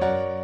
Música